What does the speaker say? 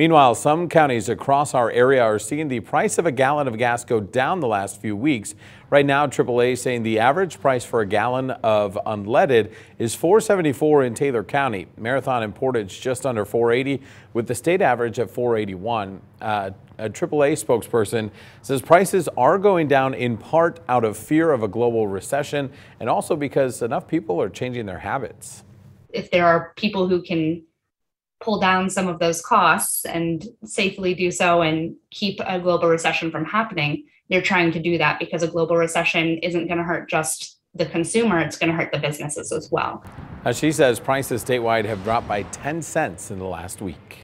Meanwhile, some counties across our area are seeing the price of a gallon of gas go down the last few weeks. Right now, AAA is saying the average price for a gallon of unleaded is 4.74 in Taylor County. Marathon and Portage just under 4.80, with the state average at 4.81. Uh, a AAA spokesperson says prices are going down in part out of fear of a global recession and also because enough people are changing their habits. If there are people who can pull down some of those costs and safely do so and keep a global recession from happening, they're trying to do that because a global recession isn't going to hurt just the consumer, it's going to hurt the businesses as well. As she says prices statewide have dropped by 10 cents in the last week.